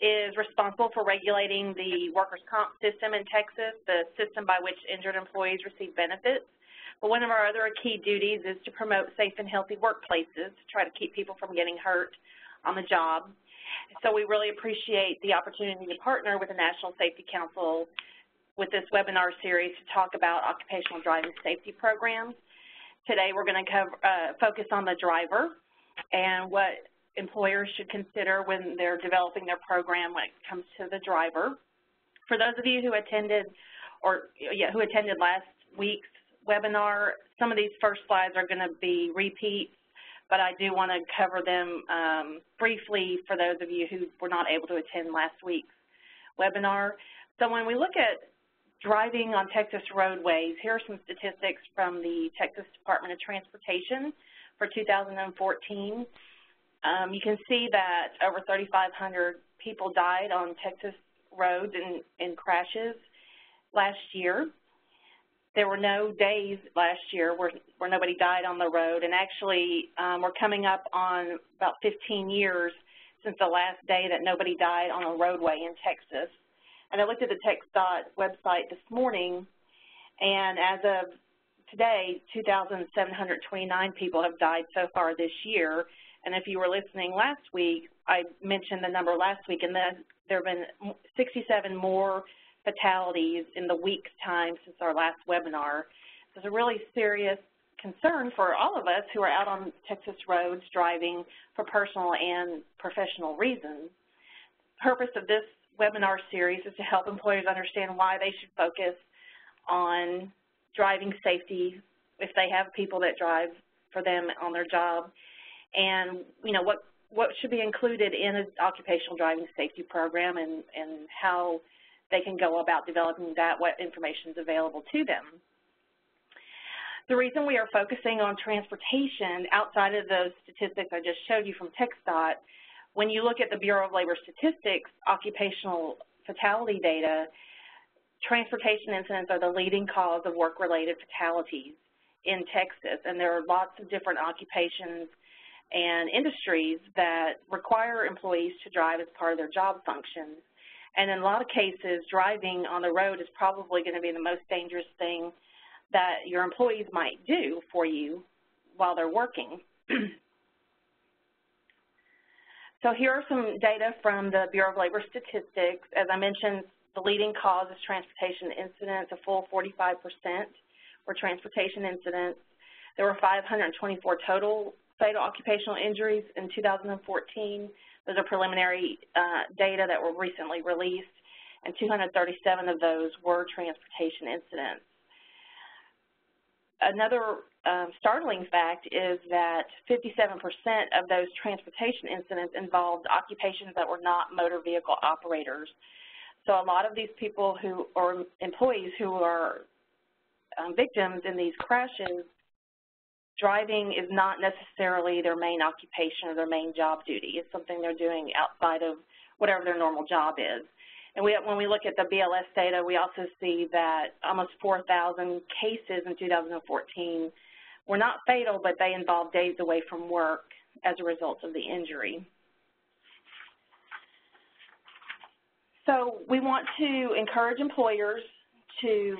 is responsible for regulating the workers' comp system in Texas, the system by which injured employees receive benefits. But one of our other key duties is to promote safe and healthy workplaces, to try to keep people from getting hurt on the job. So we really appreciate the opportunity to partner with the National Safety Council with this webinar series to talk about occupational driving safety programs. Today we're going to cover, uh, focus on the driver and what employers should consider when they're developing their program when it comes to the driver. For those of you who attended or yeah, who attended last week's webinar, some of these first slides are going to be repeats, but I do want to cover them um, briefly for those of you who were not able to attend last week's webinar. So when we look at driving on Texas roadways, here are some statistics from the Texas Department of Transportation for 2014. Um, you can see that over 3,500 people died on Texas roads in, in crashes last year. There were no days last year where, where nobody died on the road, and actually um, we're coming up on about 15 years since the last day that nobody died on a roadway in Texas. And I looked at the TxDOT website this morning, and as of today, 2,729 people have died so far this year. And if you were listening last week, I mentioned the number last week, and then there have been 67 more fatalities in the week's time since our last webinar. It's a really serious concern for all of us who are out on Texas roads driving for personal and professional reasons. The purpose of this webinar series is to help employers understand why they should focus on driving safety if they have people that drive for them on their job and you know what what should be included in an occupational driving safety program and and how they can go about developing that, what information is available to them. The reason we are focusing on transportation outside of those statistics I just showed you from TxDOT when you look at the Bureau of Labor Statistics occupational fatality data, transportation incidents are the leading cause of work-related fatalities in Texas, and there are lots of different occupations and industries that require employees to drive as part of their job functions. And in a lot of cases, driving on the road is probably going to be the most dangerous thing that your employees might do for you while they're working. So here are some data from the Bureau of Labor Statistics. As I mentioned, the leading cause is transportation incidents, a full 45% were transportation incidents. There were 524 total fatal occupational injuries in 2014. Those are preliminary uh, data that were recently released, and 237 of those were transportation incidents. Another um, startling fact is that 57% of those transportation incidents involved occupations that were not motor vehicle operators. So a lot of these people who, or employees who are um, victims in these crashes, driving is not necessarily their main occupation or their main job duty. It's something they're doing outside of whatever their normal job is. And we, when we look at the BLS data, we also see that almost 4,000 cases in 2014 were not fatal, but they involved days away from work as a result of the injury. So we want to encourage employers to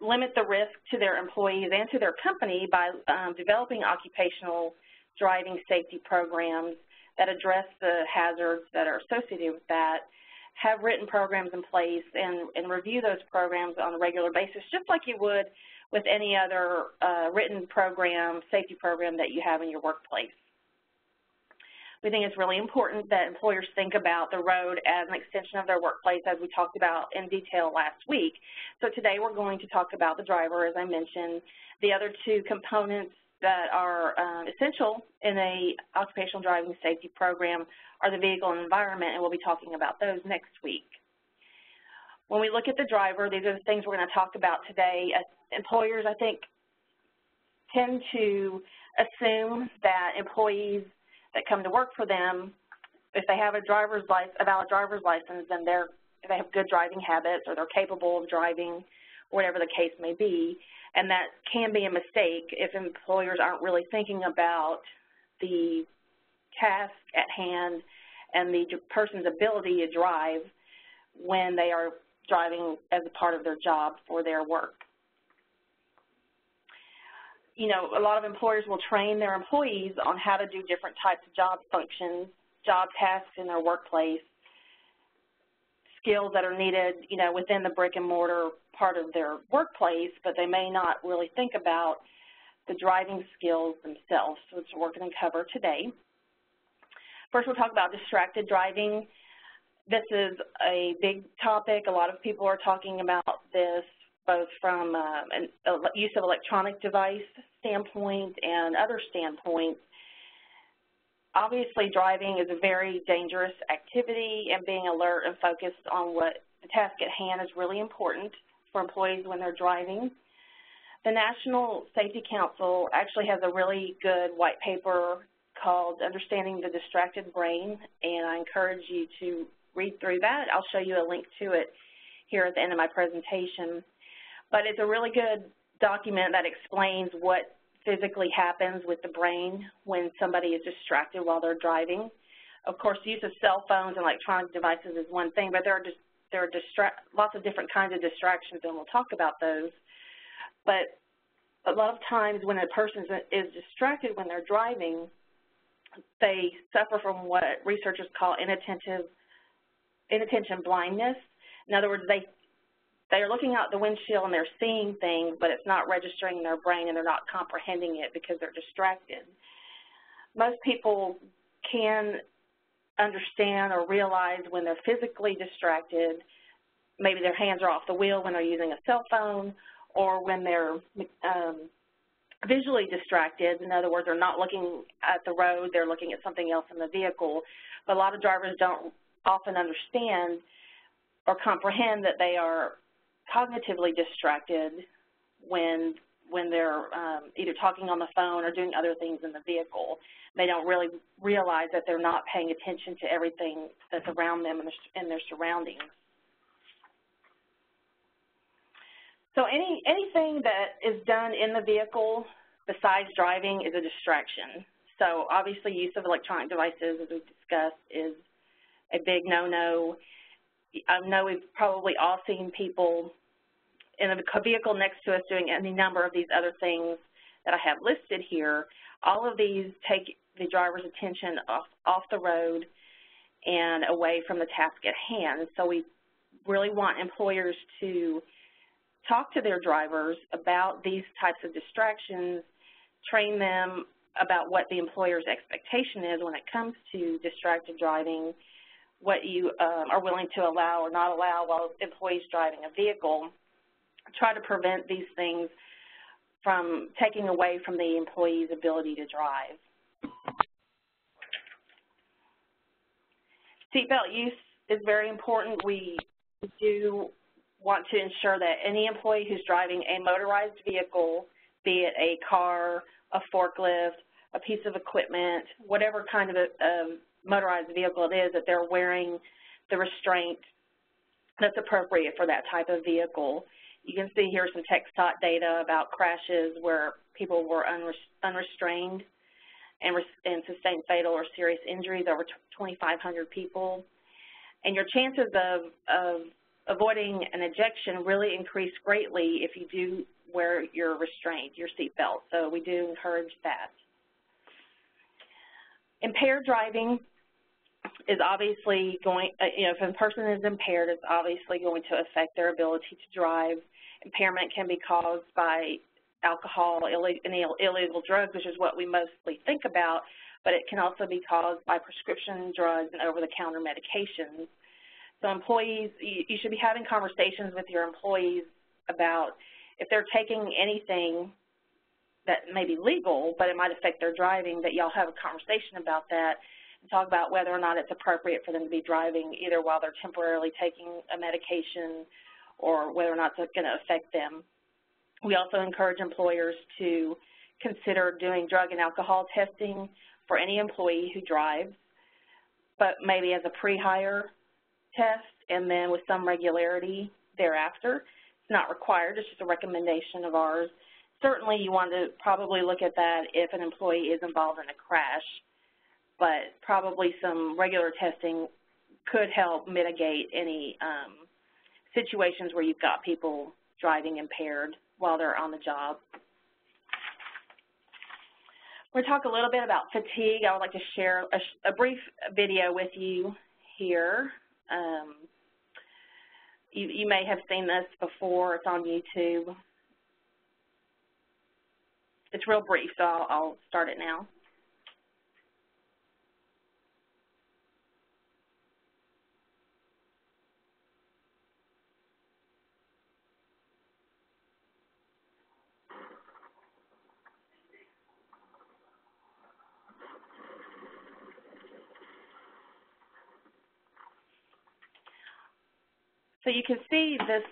limit the risk to their employees and to their company by um, developing occupational driving safety programs that address the hazards that are associated with that have written programs in place and, and review those programs on a regular basis, just like you would with any other uh, written program, safety program that you have in your workplace. We think it's really important that employers think about the road as an extension of their workplace as we talked about in detail last week. So today we're going to talk about the driver, as I mentioned. The other two components that are uh, essential in a occupational driving safety program are the vehicle and environment, and we'll be talking about those next week. When we look at the driver, these are the things we're going to talk about today. employers, I think, tend to assume that employees that come to work for them, if they have a driver's license, a valid driver's license, then they're they have good driving habits or they're capable of driving, whatever the case may be. And that can be a mistake if employers aren't really thinking about the task at hand and the person's ability to drive when they are driving as a part of their job for their work. You know, a lot of employers will train their employees on how to do different types of job functions, job tasks in their workplace, skills that are needed, you know, within the brick and mortar part of their workplace, but they may not really think about the driving skills themselves, which we're going to cover today. First, we'll talk about distracted driving. This is a big topic. A lot of people are talking about this both from uh, a use of electronic device standpoint and other standpoints. Obviously, driving is a very dangerous activity, and being alert and focused on what the task at hand is really important for employees when they're driving. The National Safety Council actually has a really good white paper called Understanding the Distracted Brain, and I encourage you to read through that. I'll show you a link to it here at the end of my presentation. But it's a really good document that explains what physically happens with the brain when somebody is distracted while they're driving. Of course, use of cell phones and electronic devices is one thing, but there are just there are lots of different kinds of distractions, and we'll talk about those. But a lot of times when a person is distracted when they're driving, they suffer from what researchers call inattentive inattention blindness. In other words, they they are looking out the windshield and they're seeing things, but it's not registering in their brain and they're not comprehending it because they're distracted. Most people can understand or realize when they're physically distracted, maybe their hands are off the wheel when they're using a cell phone or when they're um, visually distracted. In other words, they're not looking at the road, they're looking at something else in the vehicle. But a lot of drivers don't often understand or comprehend that they are cognitively distracted when when they're um, either talking on the phone or doing other things in the vehicle. They don't really realize that they're not paying attention to everything that's around them and their surroundings. So any anything that is done in the vehicle besides driving is a distraction. So obviously use of electronic devices, as we've discussed, is a big no-no. I know we've probably all seen people in a vehicle next to us doing any number of these other things that I have listed here. All of these take the driver's attention off, off the road and away from the task at hand. So we really want employers to talk to their drivers about these types of distractions, train them about what the employer's expectation is when it comes to distracted driving, what you um, are willing to allow or not allow while employees driving a vehicle, try to prevent these things from taking away from the employee's ability to drive. Seatbelt use is very important. We do want to ensure that any employee who's driving a motorized vehicle, be it a car, a forklift, a piece of equipment, whatever kind of a, a motorized vehicle it is, that they're wearing the restraint that's appropriate for that type of vehicle. You can see here some TxDOT data about crashes where people were unrestrained and, and sustained fatal or serious injuries, over 2,500 people. And your chances of, of avoiding an ejection really increase greatly if you do wear your restraint, your seatbelt. So we do encourage that. Impaired driving is obviously going, uh, you know, if a person is impaired, it's obviously going to affect their ability to drive. Impairment can be caused by alcohol and illegal drugs, which is what we mostly think about, but it can also be caused by prescription drugs and over-the-counter medications. So employees, you should be having conversations with your employees about if they're taking anything that may be legal, but it might affect their driving, that y'all have a conversation about that talk about whether or not it's appropriate for them to be driving either while they're temporarily taking a medication or whether or not it's going to affect them. We also encourage employers to consider doing drug and alcohol testing for any employee who drives, but maybe as a pre-hire test and then with some regularity thereafter. It's not required, it's just a recommendation of ours. Certainly you want to probably look at that if an employee is involved in a crash but probably some regular testing could help mitigate any um, situations where you've got people driving impaired while they're on the job. We're going to talk a little bit about fatigue. I would like to share a, a brief video with you here. Um, you, you may have seen this before. It's on YouTube. It's real brief, so I'll, I'll start it now. So you can see this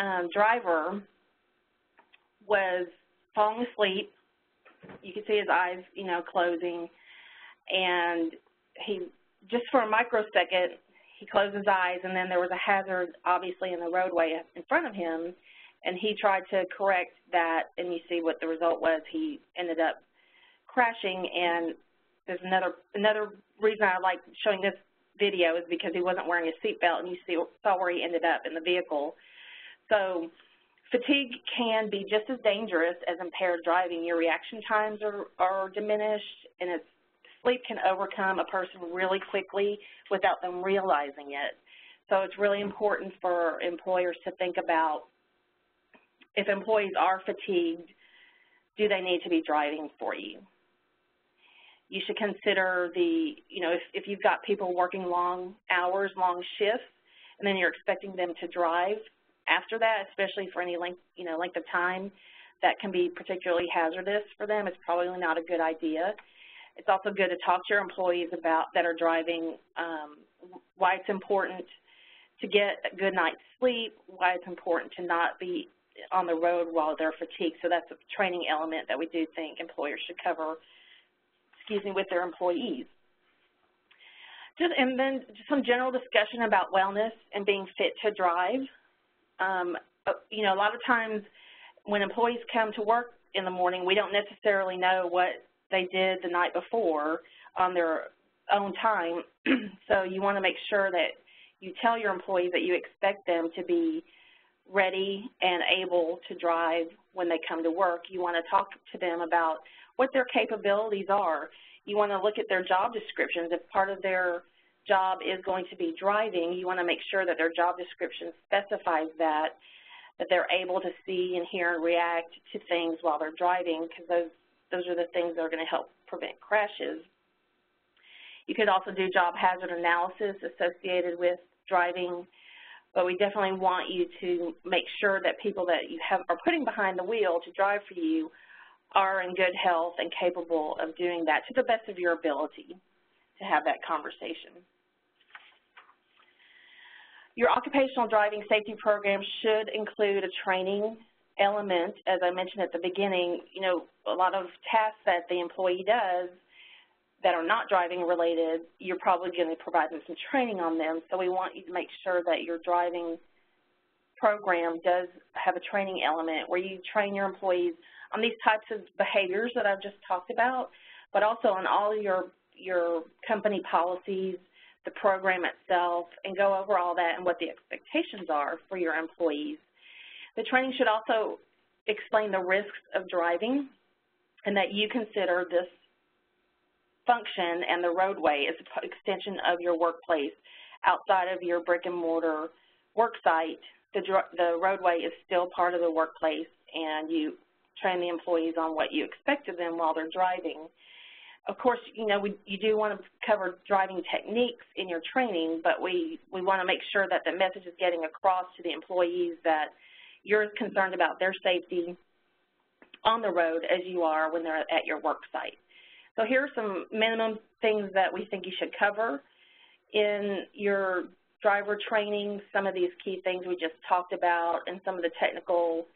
um, driver was falling asleep. You can see his eyes, you know, closing. And he, just for a microsecond, he closed his eyes, and then there was a hazard, obviously, in the roadway in front of him. And he tried to correct that, and you see what the result was. He ended up crashing, and there's another another reason I like showing this video is because he wasn't wearing a seatbelt, and you see, saw where he ended up in the vehicle. So fatigue can be just as dangerous as impaired driving. Your reaction times are, are diminished, and it's, sleep can overcome a person really quickly without them realizing it. So it's really important for employers to think about if employees are fatigued, do they need to be driving for you? You should consider the, you know, if, if you've got people working long hours, long shifts, and then you're expecting them to drive after that, especially for any length, you know, length of time, that can be particularly hazardous for them. It's probably not a good idea. It's also good to talk to your employees about that are driving, um, why it's important to get a good night's sleep, why it's important to not be on the road while they're fatigued. So that's a training element that we do think employers should cover excuse me, with their employees. Just, and then some general discussion about wellness and being fit to drive. Um, uh, you know, a lot of times when employees come to work in the morning, we don't necessarily know what they did the night before on their own time. so you want to make sure that you tell your employees that you expect them to be ready and able to drive when they come to work. You want to talk to them about what their capabilities are. You want to look at their job descriptions. If part of their job is going to be driving, you want to make sure that their job description specifies that, that they're able to see and hear and react to things while they're driving because those, those are the things that are going to help prevent crashes. You could also do job hazard analysis associated with driving, but we definitely want you to make sure that people that you have are putting behind the wheel to drive for you are in good health and capable of doing that to the best of your ability to have that conversation. Your occupational driving safety program should include a training element. As I mentioned at the beginning, you know, a lot of tasks that the employee does that are not driving related, you're probably going to provide them some training on them. So we want you to make sure that your driving program does have a training element where you train your employees on these types of behaviors that I've just talked about, but also on all your, your company policies, the program itself, and go over all that and what the expectations are for your employees. The training should also explain the risks of driving and that you consider this function and the roadway as an extension of your workplace outside of your brick and mortar work site. The, the roadway is still part of the workplace and you train the employees on what you expect of them while they're driving. Of course, you know, we, you do want to cover driving techniques in your training, but we, we want to make sure that the message is getting across to the employees that you're as concerned about their safety on the road as you are when they're at your work site. So here are some minimum things that we think you should cover in your driver training, some of these key things we just talked about, and some of the technical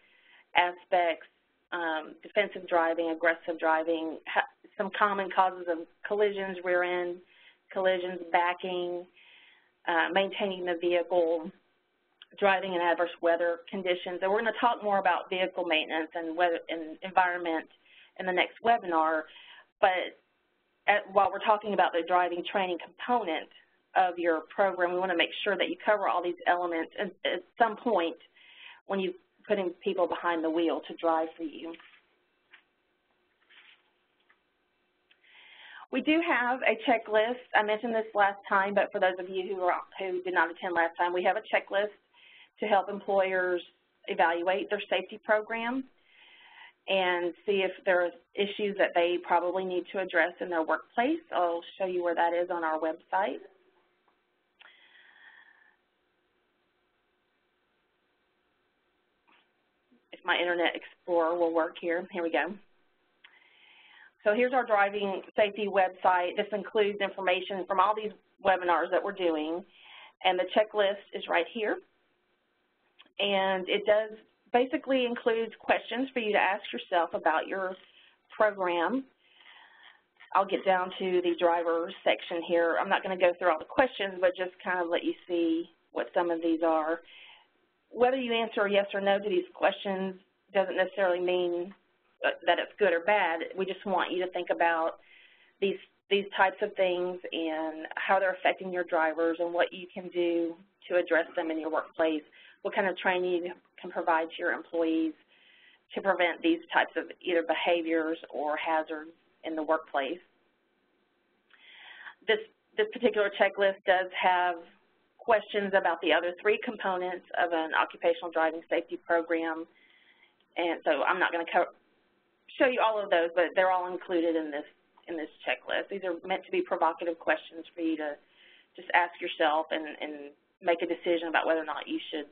aspects um, defensive driving, aggressive driving, some common causes of collisions, rear end collisions, backing, uh, maintaining the vehicle, driving in adverse weather conditions. And we're going to talk more about vehicle maintenance and weather and environment in the next webinar. But at, while we're talking about the driving training component of your program, we want to make sure that you cover all these elements at, at some point when you're putting people behind the wheel to drive for you. We do have a checklist. I mentioned this last time, but for those of you who, are, who did not attend last time, we have a checklist to help employers evaluate their safety program and see if there are issues that they probably need to address in their workplace. I'll show you where that is on our website. If my Internet Explorer will work here, here we go. So here's our driving safety website. This includes information from all these webinars that we're doing, and the checklist is right here. And it does basically includes questions for you to ask yourself about your program. I'll get down to the driver section here. I'm not going to go through all the questions, but just kind of let you see what some of these are. Whether you answer yes or no to these questions doesn't necessarily mean uh, that it's good or bad. We just want you to think about these these types of things and how they're affecting your drivers and what you can do to address them in your workplace, what kind of training you can provide to your employees to prevent these types of either behaviors or hazards in the workplace. This, this particular checklist does have questions about the other three components of an occupational driving safety program, and so I'm not going to show you all of those, but they're all included in this in this checklist. These are meant to be provocative questions for you to just ask yourself and, and make a decision about whether or not you should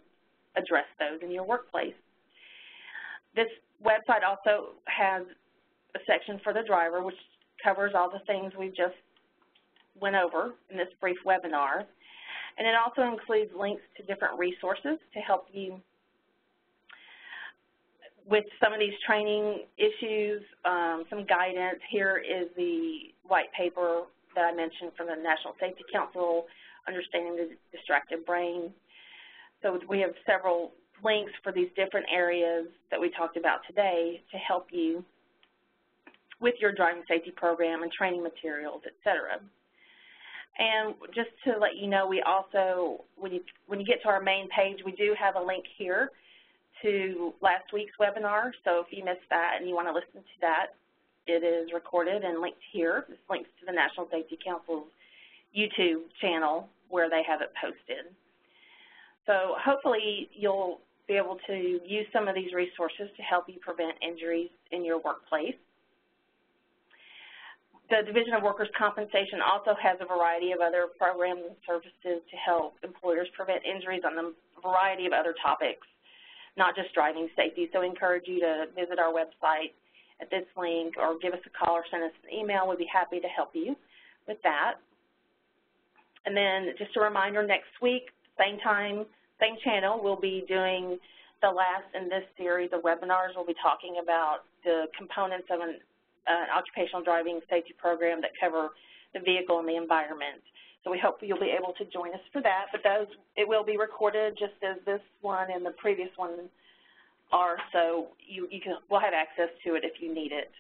address those in your workplace. This website also has a section for the driver, which covers all the things we've just went over in this brief webinar. And it also includes links to different resources to help you with some of these training issues, um, some guidance. Here is the white paper that I mentioned from the National Safety Council, Understanding the Distracted Brain. So we have several links for these different areas that we talked about today to help you with your driving safety program and training materials, et cetera. And just to let you know, we also, when you, when you get to our main page, we do have a link here to last week's webinar. So if you missed that and you want to listen to that, it is recorded and linked here. This links to the National Safety Council's YouTube channel where they have it posted. So hopefully you'll be able to use some of these resources to help you prevent injuries in your workplace. The Division of Workers' Compensation also has a variety of other programs and services to help employers prevent injuries on a variety of other topics, not just driving safety. So I encourage you to visit our website at this link or give us a call or send us an email. We'd be happy to help you with that. And then just a reminder, next week, same time, same channel, we'll be doing the last in this series of webinars. We'll be talking about the components of an, an occupational driving safety program that cover the vehicle and the environment. So we hope you'll be able to join us for that. But those, it will be recorded just as this one and the previous one are, so you, you can, we'll have access to it if you need it.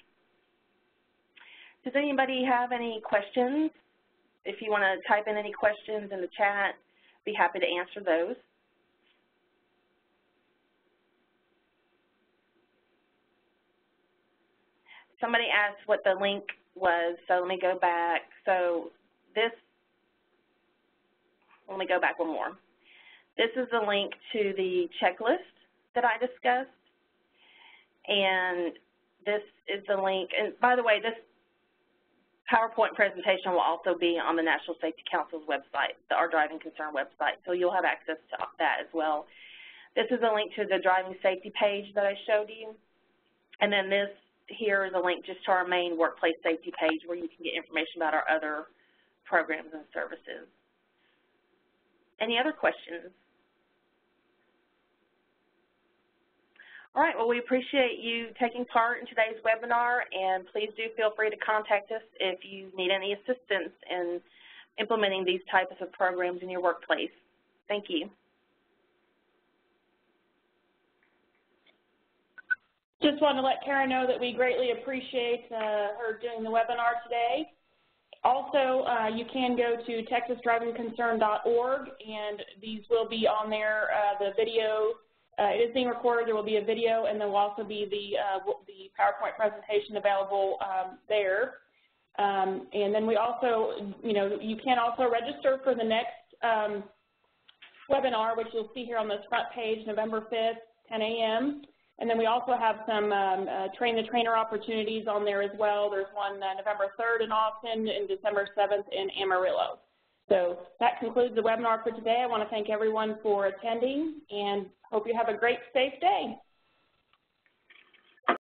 Does anybody have any questions? If you want to type in any questions in the chat, be happy to answer those. Somebody asked what the link was, so let me go back. So this, let me go back one more. This is the link to the checklist that I discussed, and this is the link. And by the way, this PowerPoint presentation will also be on the National Safety Council's website, the Our Driving Concern website, so you'll have access to that as well. This is a link to the driving safety page that I showed you. And then this here is a link just to our main workplace safety page where you can get information about our other programs and services. Any other questions? All right, well, we appreciate you taking part in today's webinar, and please do feel free to contact us if you need any assistance in implementing these types of programs in your workplace. Thank you. Just want to let Karen know that we greatly appreciate uh, her doing the webinar today. Also, uh, you can go to texasdrivingconcern.org, and these will be on there. Uh, the video uh, it is being recorded. There will be a video, and there will also be the uh, the PowerPoint presentation available um, there. Um, and then we also, you know, you can also register for the next um, webinar, which you'll see here on this front page, November 5th, 10 a.m. And then we also have some um, uh, train the trainer opportunities on there as well. There's one uh, November 3rd in Austin and December 7th in Amarillo. So that concludes the webinar for today. I want to thank everyone for attending and hope you have a great, safe day.